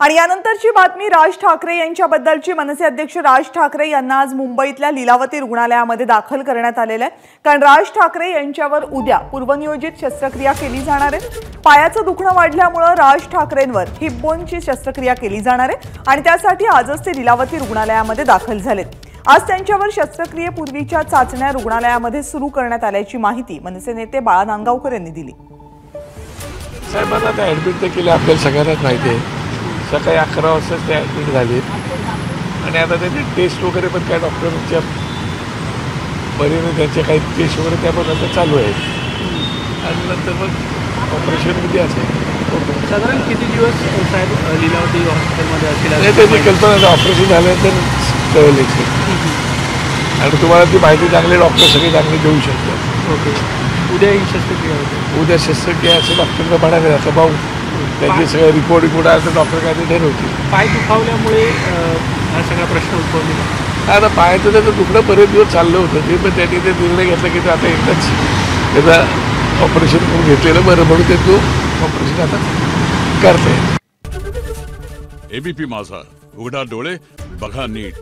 आणि यानंतरची बातमी राज ठाकरे यांच्याबद्दलची. मनसे अध्यक्ष राज ठाकरे यांना आज मुंबईतल्या लीलावती रुग्णालयामध्ये दाखल करण्यात आलेलं आहे. कारण राज ठाकरे यांच्यावर उद्या पूर्वनियोजित शस्त्रक्रिया केली जाणार आहे. पायाचं दुखणं वाढल्यामुळं राज ठाकरेंवर हिपबोनची शस्त्रक्रिया केली जाणार आहे. आणि त्यासाठी आजच ते लीलावती रुग्णालयामध्ये दाखल झालेत. आज त्यांच्यावर शस्त्रक्रियेपूर्वीच्या चाचण्या रुग्णालयामध्ये सुरू करण्यात आल्याची माहिती मनसे नेते बाळा नांगावकर यांनी दिली. साहेबांना ॲडमिट तर केले आपल्याला सगळ्यांनाच माहिती आहे. सकाळी अकरा वाजता ते ॲडमिट झाले. आणि आता त्यांचे टेस्ट वगैरे पण काय डॉक्टरांच्या परीने त्यांचे काही टेस्ट वगैरे त्या पण आता चालू आहेत. आणि नंतर मग ऑपरेशन किती असेल. साधारण किती दिवस साहेब लीलावती हॉस्पिटलमध्ये असतील आणि असं त्याची? कल्पना ऑपरेशन झाल्यानंतर कळेल आणि तुम्हाला ती माहिती चांगले डॉक्टर सगळे चांगले देऊ शकतात. ओके. उद्या ही शस्त्रक्रिया होते. उद्या शस्त्रक्रिया असं डॉक्टरला म्हणाले आता पाहू त्यांचे सगळे रिपोर्ट रिपोर्ट आले तर डॉक्टर काय ते ठरवतील. पाय दुखावल्यामुळे हा सगळा प्रश्न उद्भवलेला आता पाहायचं त्याचं दुखणं बरेच दिवस चाललं होतं ते पण त्यांनी ते निर्णय घेतला की ते आता एकदाच त्याचं ऑपरेशन करून घेतलेलं बरं म्हणून ते तो ऑपरेशन आता करते एबीपी माझा उघडा डोळे बघा नीट.